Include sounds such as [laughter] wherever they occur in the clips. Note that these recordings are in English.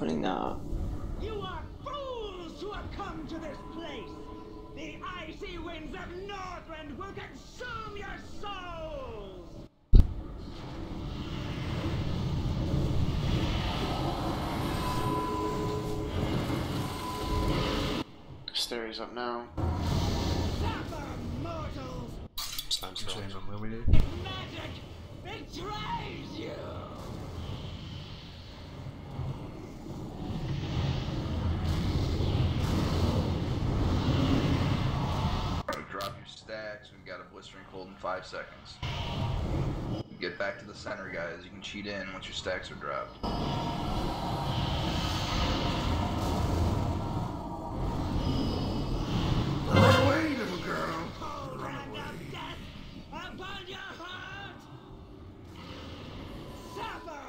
putting that. You are fools to have come to this place! The icy winds of Northrend will consume your souls! Stairs up now. Suffer, mortals! Slime's Same rolling. Magic betrays you! Drop your stacks. We've got a blistering cold in five seconds. Get back to the center, guys. You can cheat in once your stacks are dropped. Run away, little girl. Cold hand of death upon your heart! Suffer!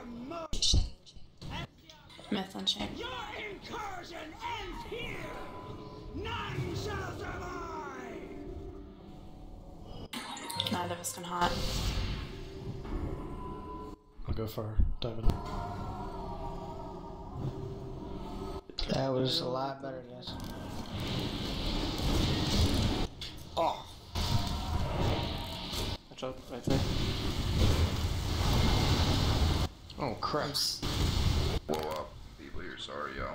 Myth Unchained. Your incursion ends here! None shall survive! Neither of us can hot. I'll go for Diamond. That was a lot better, guys. Oh! Watch out, right there. Oh crap. Blow up. People, you're sorry, yo.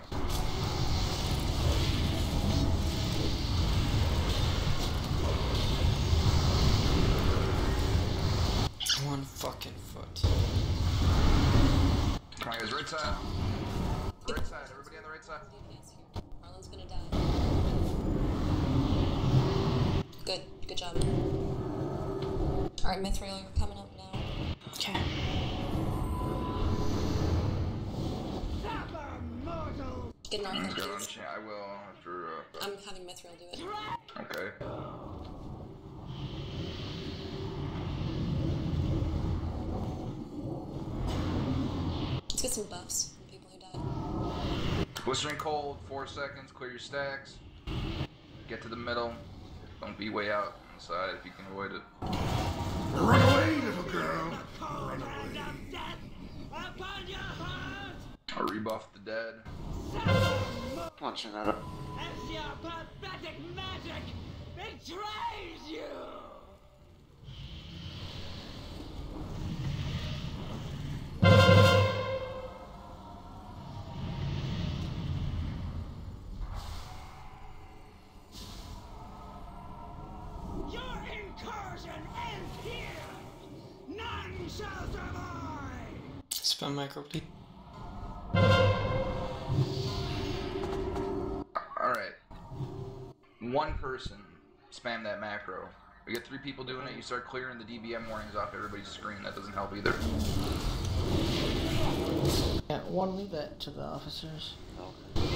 One fucking foot. Come on, guys. Right side. Right side. Everybody on the right side. Marlon's gonna die. Good, good job. Alright, Mithril, you're coming up now. Okay. Suffer, mortals! Get north Let's of go on please. cha- I will after. Uh, I'm having Mithril do it. okay. Get some buffs from people who died. Blistering cold. Four seconds. Clear your stacks. Get to the middle. Don't be way out on the side if you can avoid it. Run away, little girl. Cold hand of death upon your heart! Or rebuff the dead. Suffer, mortals! Launching that. As your pathetic magic betrays Spam micro bleed. Alright. One person spam that macro. We get three people doing it, you start clearing the DBM warnings off everybody's screen. That doesn't help either. Yeah, one, leave that to the officers. Okay.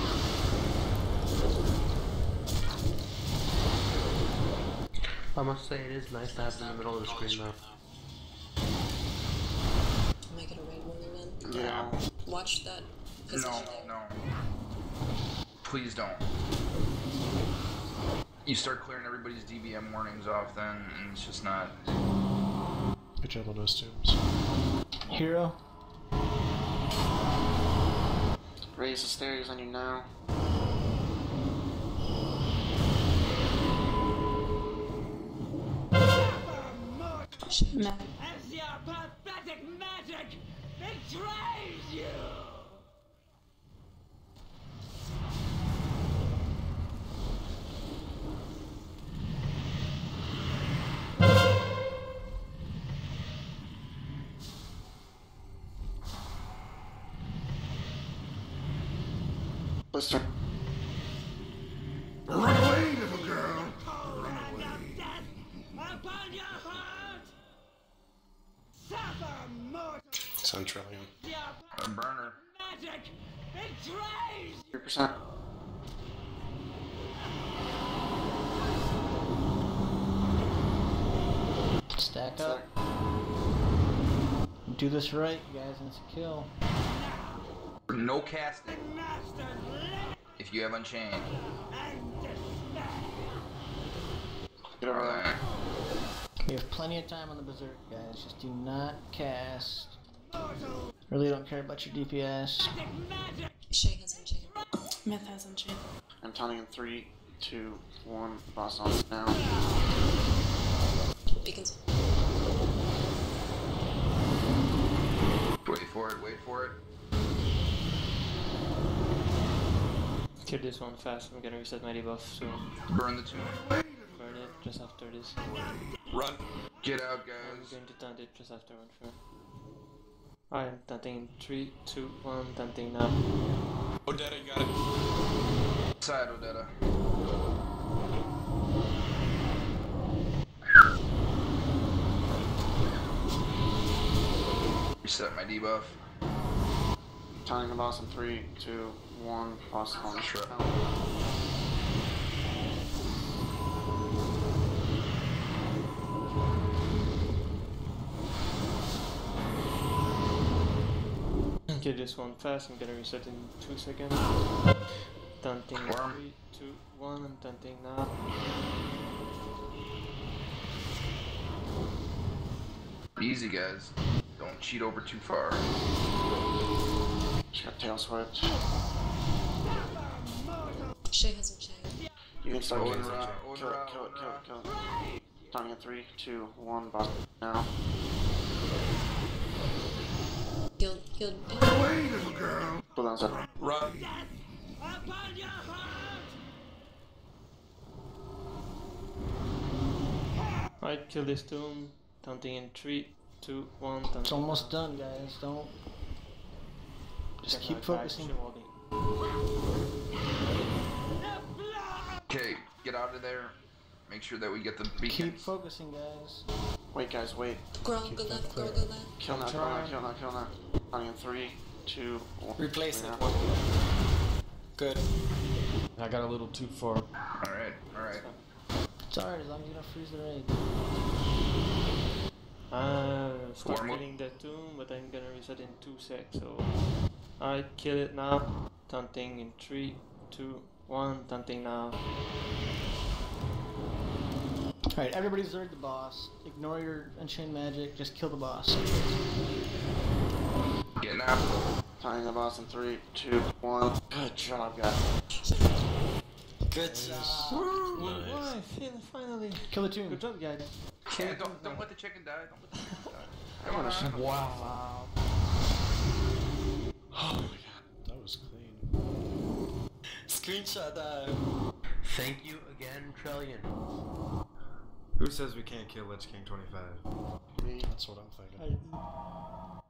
I must say it is nice to have it in the middle of the screen though. Make it a raid warning then. Yeah. Watch that position No, no. Please don't. You start clearing everybody's DBM warnings off then, and it's just not. Good job on those tombs. Hero. Raise the stairs on you now. Suffer, mortals! As your pathetic magic betrays you! Blister. 10 trillion. A burner. Magic! It drives! 3%. Stack up. Do this right, you guys, and it's a kill. No casting. If you have Unchained. Get over there. You have plenty of time on the Berserk, guys. Just do not cast Mortal Really don't care about your DPS. magic magic Shay has unchained. Myth has unchained. I'm counting in three, two, one. Boss on now. Beacons. Wait for it, wait for it. Kill this one fast. I'm gonna reset my debuff soon. Burn the tomb. Burn it just after this. Run! Get out, guys. I'm going to taunt it just after one sure. I am taunting in 3, 2, 1, taunting now. Odetta, you got it. Side Odetta. Reset my debuff. Counting the boss in three, two, one. Boss on Sure. Now. Kill this one fast. I'm gonna reset in 2 seconds. Taunting in Worm. 3, 2, 1. I'm taunting now. Easy, guys. Don't cheat over too far. She got tail swiped. Shay has unchained. You can start Odin killing it. Ra, Kill Odin it, kill it, kill it, kill it. Counting in three, two, one. Boss now. Healed. Healed. Run away, little girl. Pull down set. Run! Upon your heart! Alright, kill this tomb. Taunting in 3, 2, 1. Taunting It's almost done, guys. Don't. Just Get keep my focusing. Okay, get out of there. Make sure that we get the beacons. Keep focusing, guys. Wait, guys, wait. Growl, go left. Growl, go left. Kill now, kill now, kill now, kill now. Counting in three, two, one. Replace it. Good. I got a little too far. Alright, alright. It's alright as long as you don't freeze the raid. Uh, start Warm killing the tomb, but I'm gonna reset in 2 secs, so... I kill it now. Taunting in 3, 2, 1. Taunting now. Alright, everybody zerg the boss. Ignore your unchained magic. Just kill the boss. Getting out. Counting the boss in three, two, one. Good job, guys. Good job. Why? Fin- Finally. Kill the tomb. Good job, guys. Yeah, don't, don't let the chicken die. Don't let the chicken die. Come on. Wow. Oh my god. That was clean. Screenshot that. Thank you again, Trillion. Who says we can't kill Lich King 25? Me. That's what I'm thinking.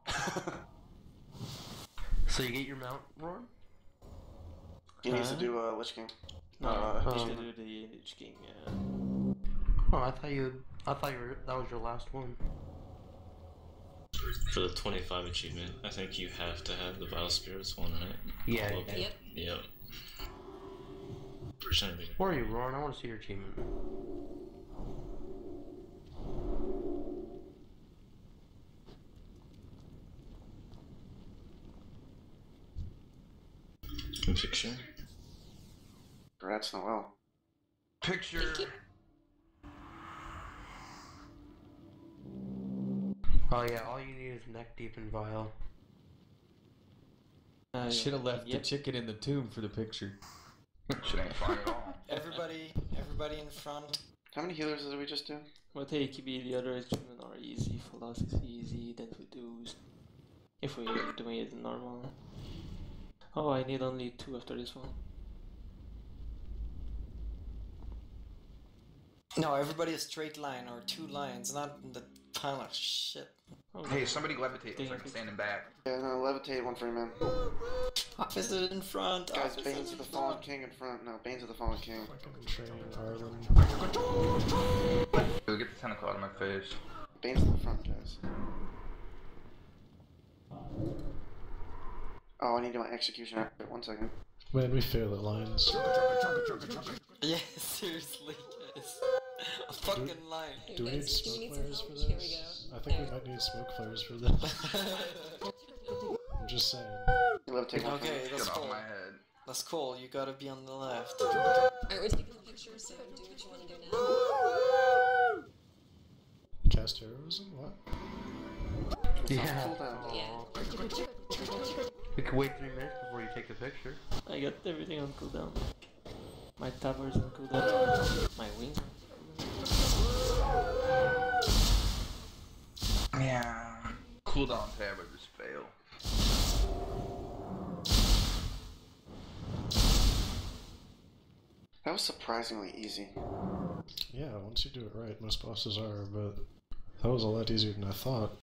[laughs] So you get your mount, Ron? He needs to Huh? do uh, Lich King. No, Uh, we um, should do the Lich King, yeah. Oh, I thought you. I thought you were. That was your last one. For the 25 achievement, I think you have to have the Battle Spirits one, right? Yeah. All of them. Yep. Yep. Where are you, Ron? I want to see your achievement. Picture. Congrats, Noel. Picture. Oh yeah, all you need is Neck-Deep in Vile. Uh, Should have left yep. the chicken in the tomb for the picture. Shit ain't fun at all. Everybody, everybody in front. How many healers did we just do? But hey, Kibi, the other achievement are easy. For us, it's easy. Then we do. If we're doing it normal. Oh, I need only two after this one. No, everybody a straight line or two lines, not the pile of shit. Oh, Hey, somebody levitate so I can stand in back. Yeah, no, levitate one for you, man. Officer in front. Guys, officer Banes of the Fallen. King in front. No, Banes of the Fallen King. Fucking train Ireland. Yo, get the tentacle out of my face. Banes in the front, guys. Oh, I need to do my execution after. One second. Man, we fail at lines. Yeah, [laughs] seriously, yes. A fucking line. Hey, Do we need guys, do smoke need flares help? for Here we this? go. I think we might need smoke flares for this. [laughs] I'm just saying. You levitate one for. Okay, Get that's off cool. my head. That's cool. You gotta be on the left. Alright, we're taking the picture, so do what you want to do now. Cast heroism? What? Yeah. Yeah. We can wait three minutes before you take the picture. I got everything on cooldown. My tower's on cooldown. My wings. Yeah. Cooldown tab, I just fail. That was surprisingly easy. Yeah, once you do it right, most bosses are, but that was a lot easier than I thought.